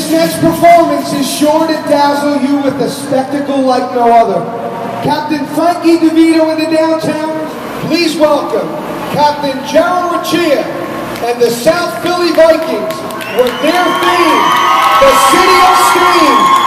This next performance is sure to dazzle you with a spectacle like no other. Captain Frankie DeVito in the downtown, please welcome Captain Gerald Rachia and the South Philly Vikings with their theme, the City of Screams.